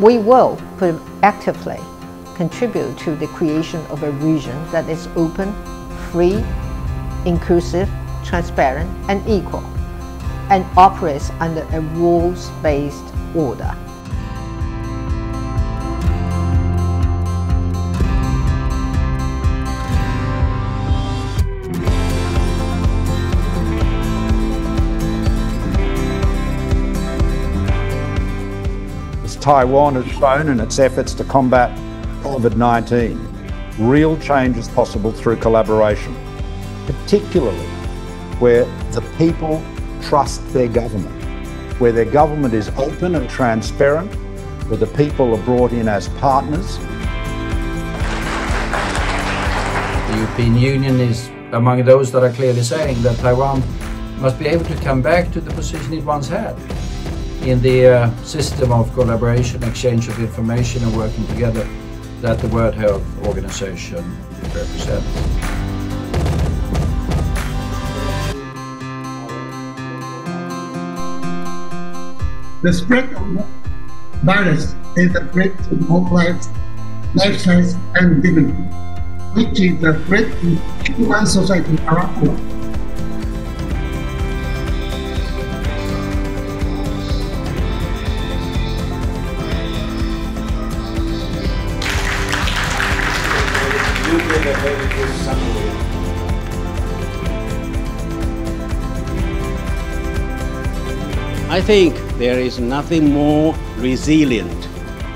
We will proactively contribute to the creation of a region that is open, free, inclusive, transparent, and equal, and operates under a rules-based order. Taiwan has shown in its efforts to combat COVID-19, real change is possible through collaboration, particularly where the people trust their government, where their government is open and transparent, where the people are brought in as partners. The European Union is among those that are clearly saying that Taiwan must be able to come back to the position it once had in the uh, system of collaboration, exchange of information and working together that the World Health Organization represents. The spread of virus is a threat to mobilize lifestyles and dignity, which is a threat to human society around the world. I think there is nothing more resilient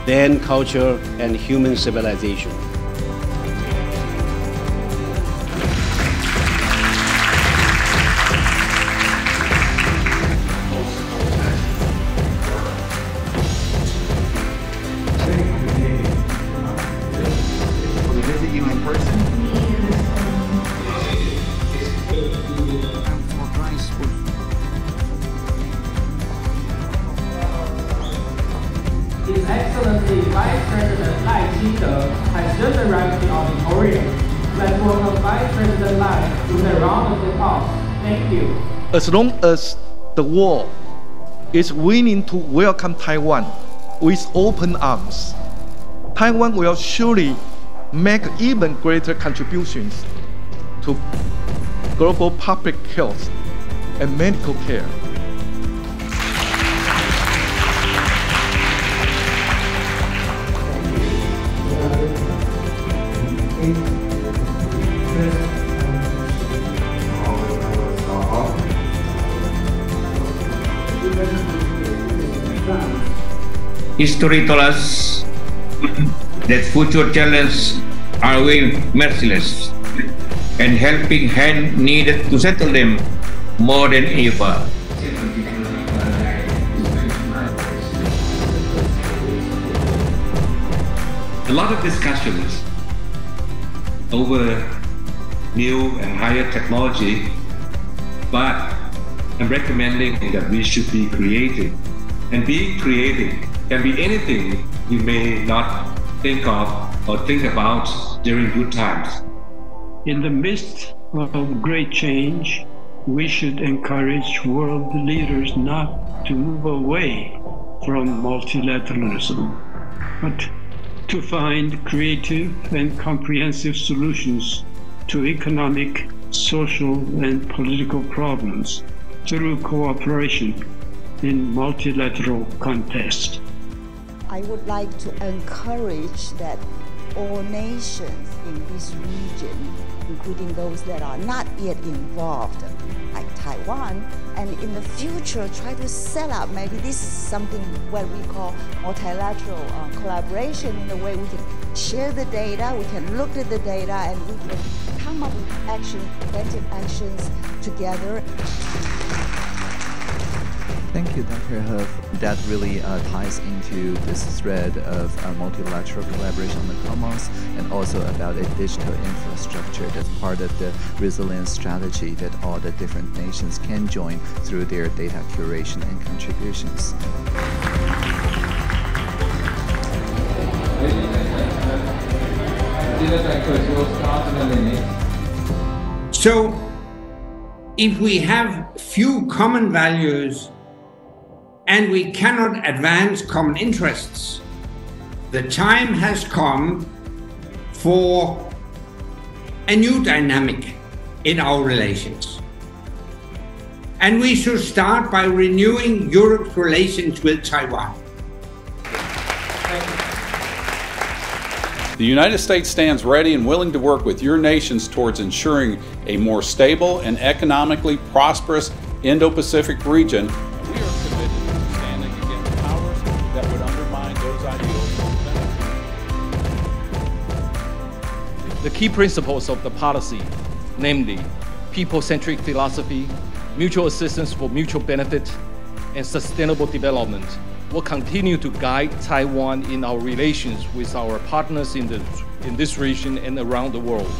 than culture and human civilization. Excellency Vice President Lai Ching-te has just arrived in the auditorium. Let's welcome Vice President Lai with a round of applause. Thank you. As long as the world is willing to welcome Taiwan with open arms, Taiwan will surely make even greater contributions to global public health and medical care. History told us that future challenges are very merciless, and helping hand needed to settle them more than ever. A lot of discussions over new and higher technology, but I'm recommending that we should be creative. And being creative can be anything you may not think of or think about during good times. In the midst of great change, we should encourage world leaders not to move away from multilateralism, but to find creative and comprehensive solutions to economic, social, and political problems through cooperation in multilateral context. I would like to encourage that all nations in this region, including those that are not yet involved, like Taiwan, and in the future try to set up maybe this is something what we call multilateral uh, collaboration in the way we can share the data, we can look at the data, and we can come up with action, preventive actions together. Thank you, Dr. He. That really uh, ties into this thread of multilateral collaboration on the commons and also about a digital infrastructure that's part of the resilience strategy that all the different nations can join through their data curation and contributions. So, if we have few common values and we cannot advance common interests, the time has come for a new dynamic in our relations. And we should start by renewing Europe's relations with Taiwan. The United States stands ready and willing to work with your nations towards ensuring a more stable and economically prosperous Indo Pacific region. The key principles of the policy, namely people centric philosophy, mutual assistance for mutual benefit, and sustainable development, will continue to guide Taiwan in our relations with our partners in, the, in this region and around the world.